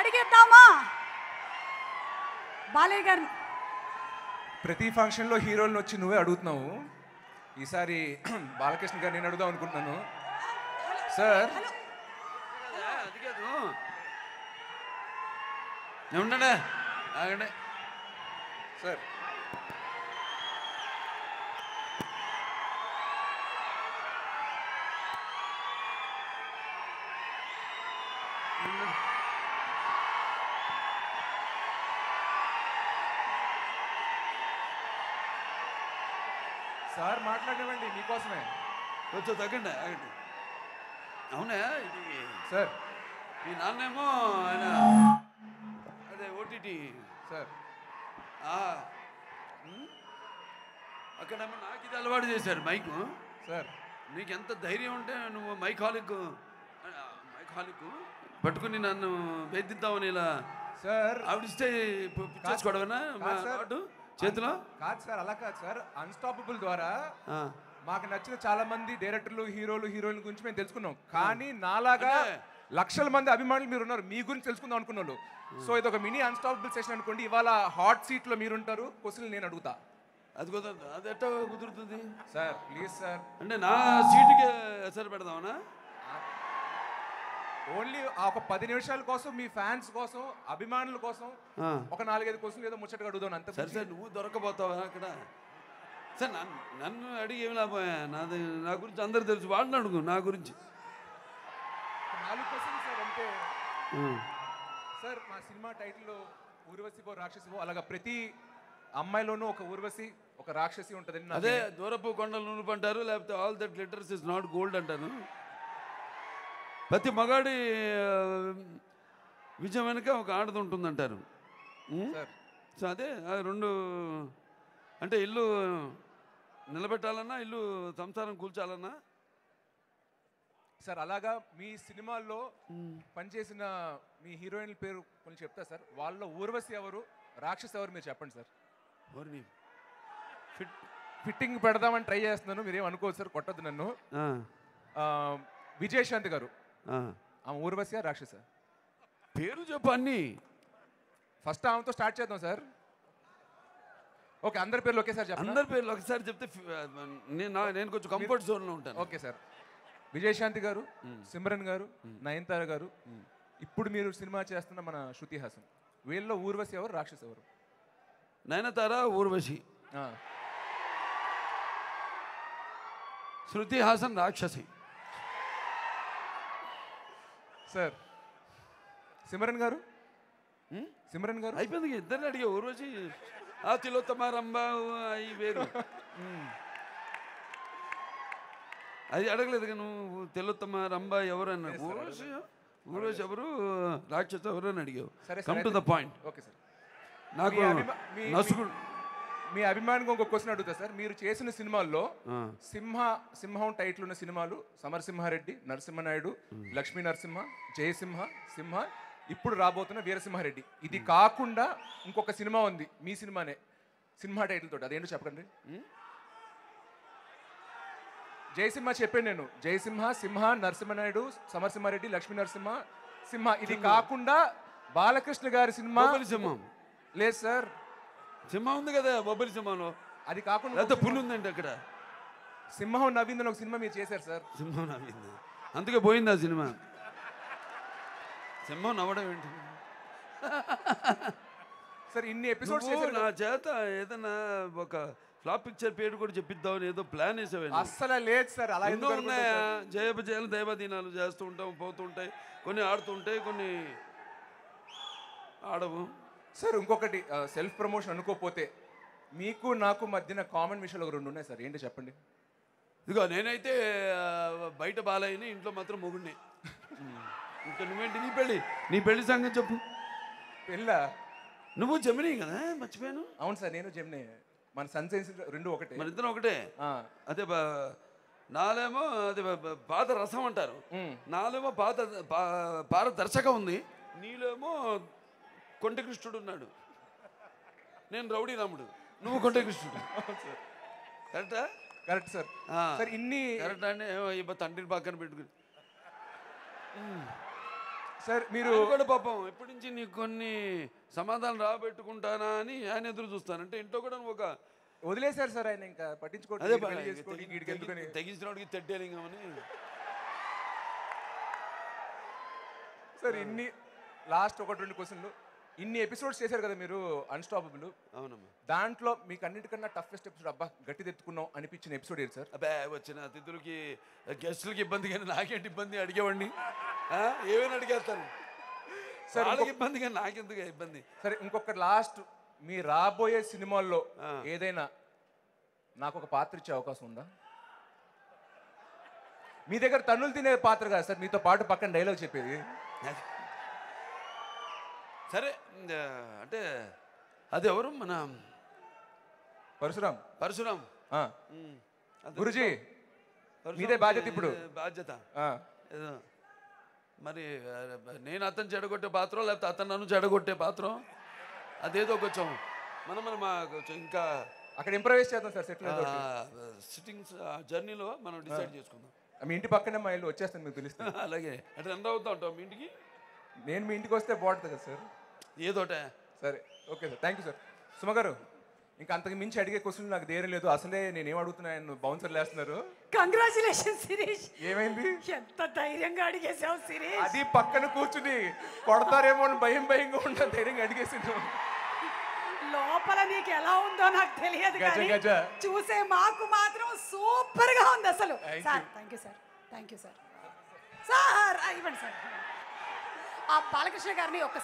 అడిగేద్దామా? బాలయ్య గారిని ప్రతి ఫంక్షన్లో హీరోలను వచ్చి నువ్వే అడుగుతున్నావు. ఈసారి బాలకృష్ణ గారు నేను అడుగుదాం అనుకుంటున్నాను. సార్. అది కాదు ఏమండే ఆగండి. సార్. సార్ మాట్లాడనివ్వండి మీకోసమే. కొంచెం తగ్గండి ఆగండి. అవునా? ఇది సార్. మీ నాన్నేమో ఆయన అదే ఓటీటీ సార్. అక్కడేమో నాకు ఇది అలవాటు చేశారు మైకు. సార్. నీకు ఎంత ధైర్యం ఉంటే నువ్వు మైక్ హాలిక్ మైక్ హాలిక్ పట్టుకుని నన్ను వేధిద్దామని ఇలా సార్. ఆవిడిస్తే. పాటు చేతిలో? కాదు సార్ అలా కాదు సార్. అన్స్టాపబుల్ ద్వారా. మాకు నచ్చిన చాలా మంది డైరెక్టర్లు హీరోలు హీరోయిన్ల గురించి మేము తెలుసుకున్నాం. కానీ నాలాగా లక్షల మంది అభిమానులు మీరు ఉన్నారు. మీ గురించి తెలుసుకుందాం అనుకున్న వాళ్ళు. సో ఇది ఒక మినీ అన్స్టాపబుల్ సెషన్ అనుకోండి. ఇవాళ హాట్ సీట్లో మీరు ఉంటారు క్వశ్చన్ నేను అడుగుతా. అది కుదరదు. అది ఎట్టా కుదురుతుంది? Sir please sir. అంటే నా సీటుకి ఎసరు పెడదామనా ఓన్లీ ఆ ఒక పది నిమిషాల కోసం మీ ఫ్యాన్స్ కోసం అభిమానుల కోసం. ఒక నాలుగైదు క్వశ్చన్ ఏదో ముచ్చటగా అడుగుదాం అంత సరే సరే నువ్వు దొరకపోతావా అక్కడ? సరే నన్ను నన్ను అడిగి ఏమి లాభం? నాది నా గురించి అందరు తెలుసు. వాళ్ళని అడుగు నా గురించి. నాలుగు క్వశ్చన్ సార్ అంటే. సార్ మా సినిమా టైటిల్లో ఊర్వశివో రాక్షసివో అలాగా ప్రతి అమ్మాయిలోనూ ఒక ఊర్వశి ఒక రాక్షసి ఉంటుందని నా అదే దూరపు కొండలు నూనె అంటారు లేకపోతే all that glitters is not gold అంటాను. ప్రతి మగాడి విజయం వెనుక ఒక ఆడది ఉంటుందంటారు. సో అదే రెండు అంటే ఇల్లు నిలబెట్టాలన్నా ఇల్లు సంసారం కూల్చాలన్నా? సార్ అలాగా మీ సినిమాల్లో పనిచేసిన మీ హీరోయిన్ల పేరు కొంచెం చెప్తా సార్. వాళ్ళ ఊర్వశి ఎవరు రాక్షసి ఎవరు మీరు చెప్పండి సార్. ఫిట్ ఫిట్టింగ్ పెడదామని ట్రై చేస్తున్నాను మీరేం అనుకోవద్దు సార్ కొట్టద్దు నన్ను. విజయశాంతి గారు. ఆమె ఊర్వశి రాక్షస పేరు చెప్పు అన్నీ. ఫస్ట్ ఆమెతో స్టార్ట్ చేద్దాం సార్. ఓకే అందరి పేర్లు ఒకేసారి చెప్పండి అందరి పేర్లు ఒకసారి చెప్తే నేను నా- నేను కొంచెం కంఫర్ట్ జోన్లో ఉంటాను. Okay sir. విజయశాంతి గారు సిమ్రన్ గారు నయనతార గారు. ఇప్పుడు మీరు సినిమా చేస్తున్న మన శృతి హాసన్. వీళ్ళలో ఊర్వశి ఎవరు రాక్షస్ ఎవరు? నయనతార ఊర్వశి. ఆ, శృతి హాసన్ రాక్షసి. సార్ సిమ్రన్ గారు? సిమ్రన్ గారు? అయిపోయింది ఇద్దరిని అడిగా ఊర్వశి ఆ తిలోత్తమ రంభ అవి వేరు. అది అడగలేదు నువ్వు తిలోత్తమ రంభ ఎవరు అన్నా ఊర్వశి ఎవరు రాక్షస ఎవరు అని అడిగావు. Come. To the point okay sir. నాకు అభిమా- మీ- అభిమానికి ఇంకొక క్వశ్చన్ అడుగుతా సార్. మీరు చేసిన సినిమాల్లో. సింహ సింహం టైటిల్ ఉన్న సినిమాలు సమరసింహారెడ్డి నరసింహనాయుడు లక్ష్మీ నరసింహ జయసింహ సింహ ఇప్పుడు రాబోతున్న వీరసింహారెడ్డి. ఇది కాకుండా ఇంకొక సినిమా ఉంది మీ సినిమానే. సింహ టైటిల్ తోటి. అదేంటో చెప్పండి జయసింహ చెప్పాను నేను. జయసింహ సింహ నరసింహనాయుడు సమరసింహారెడ్డి లక్ష్మీ నరసింహ సింహ. ఇది కాకుండా బాలకృష్ణ గారి సినిమా లేదు సార్. సింహం ఉంది కదా బొబ్బిలి సింహంలో. అది కాకుండా లేకపోతే పులి ఉందండి అక్కడ. సింహం నవ్విందని ఒక సినిమా మీరు చేశారు సార్. సింహం నవ్వింది. అందుకే పోయింది ఆ సినిమా. సింహం నవ్వడం ఏంటి? సార్ ఇన్ని ఎపిసోడ్స్ చేశారు నా చేత ఏదైనా ఒక ఫ్లాప్ పిక్చర్ పేరు కూడా చెప్పిద్దామని ఏదో ప్లాన్ వేసావండి అస్సలు లేదు సార్. అలా ఎన్నో ఎందుకు ఉన్నాయా జయపజయాలు దైవదీనాలు చేస్తూ ఉంటాం పోతూ ఉంటాయి కొన్ని ఆడుతుంటాయి కొన్ని ఆడవు. సార్ ఇంకొకటి సెల్ఫ్ ప్రమోషన్ అనుకోపోతే మీకు నాకు మధ్యన కామన్ విషయాలు ఒక రెండు ఉన్నాయి సార్. ఏంటి చెప్పండి? ఇదిగో నేనైతే బయట బాలయ్యని ఇంట్లో మాత్రం మొగుడిని. ఇంకా నువ్వేంటి? నీ పెళ్ళి నీ పెళ్ళి సంగతి చెప్పు. పెళ్ళ? నువ్వు జమినీ కదా మర్చిపోయాను. అవును సార్ నేను జెమ్నే. మన సన్ సైన్స్ రెండు ఒకటే. మన ఇద్దరం ఒకటే? అదే బా- నాలేమో అది పాత రసం అంటారు. నాలేమో పాత పారదర్శకం ఉంది. నీలేమో కొంటి కృష్ణుడు ఉన్నాడు. నేను రౌడీ రాముడు. నువ్వు కొంటి కృష్ణుడు కరెక్టా? Correct sir. సార్ ఇన్ని కరెక్ట్? అంటే ఇబ్బ తండ్రిని పక్కన పెట్టుకుని. సార్ మీరు కూడా పాపం. ఎప్పటి నుంచి నీకు కొన్ని సమాధానం రాబెట్టుకుంటానా అని ఆయన ఎదురు చూస్తాను. అంటే ఇంట్లో కూడా ఒక వదిలేశారు సార్ ఆయన ఇంకా. తెగి- తెగించినోడికి తెడ్డేలింగమని. సార్ ఇన్ని లాస్ట్ ఒకటి రెండు క్వశ్చన్లు. ఇన్ని ఎపిసోడ్స్ చేశారు కదా మీరు అన్స్టాపబుల్ అవునమ్మా. దాంట్లో మీకు అన్నిటికన్నా టఫెస్ట్ ఎపిసోడ్ అబ్బా గట్టి తెచ్చుకున్నాం అనిపించిన ఎపిసోడ్ ఏంటి సార్? అబ్బే వచ్చిన అతిథులకి గెస్టులకి ఇబ్బంది కానీ నాకేంటి ఇబ్బంది అడిగేవాడిని? ఏమైనా అడిగేస్తాను? సరే, వాళ్ళకి ఇబ్బంది కానీ నాకెందుకు ఇబ్బంది? సరే ఇంకొక లాస్ట్ మీ రాబోయే సినిమాల్లో. ఏదైనా నాకు ఒక పాత్ర ఇచ్చే అవకాశం ఉందా? మీ దగ్గర తన్నులు తినే పాత్ర కాదు సార్ మీతో పాటు పక్కన డైలాగ్ చెప్పేది. సరే అంటే అది ఎవరు? మన పరశురాం. అది గురుజీ పరశురాం. మీదే బాధ్యత ఇప్పుడు. బాధ్యత. మరి నేను అతను చెడగొట్టే పాత్ర లేకపోతే అతను నన్ను చెడగొట్టే పాత్ర? అదేదో కొంచెం మనం మనం కొంచెం ఇంకా అక్కడ ఇంప్రవైజ్ చేద్దాం సార్ సెటిల్ సిట్టింగ్స్ ఆ జర్నీలో మనం డిసైడ్ చేసుకుందాం. మీ ఇంటి పక్కనే మా ఇల్లు వచ్చేస్తాను మీకు తెలుస్తుంది. అలాగే. అంటే ఎంత అవుతా ఉంటాం మీ ఇంటికి? నేను మీ ఇంటికి వస్తే బాగుంటుంది కదా సార్? ఏదోటే. సరే okay sir. Thank you sir Suma garu ఇంకా అంతకు మించి అడిగే క్వశ్చన్ నాకు ధైర్యం లేదు. అసలే నేను ఏం అడుగుతున్నా ఆయన బౌన్సర్ లేస్తున్నారు. కంగ్రాచులేషన్ శిరీష్ ఏమైంది? ఎంత ధైర్యంగా అడిగేసావు శిరీష్ అది పక్కన కూర్చుని కొడతారేమో అని భయం భయంగా ఉంటా ధైర్యంగా అడిగేసిండు. లోపల నీకు ఎలా ఉందో నాకు తెలియదు కానీ. చూసే మాకు మాత్రం సూపర్గా ఉంది అసలు. Sir thank you sir thank you sir sir ఆ, ఇవ్వండి సార్. ఆ బాలకృష్ణ గారిని ఒక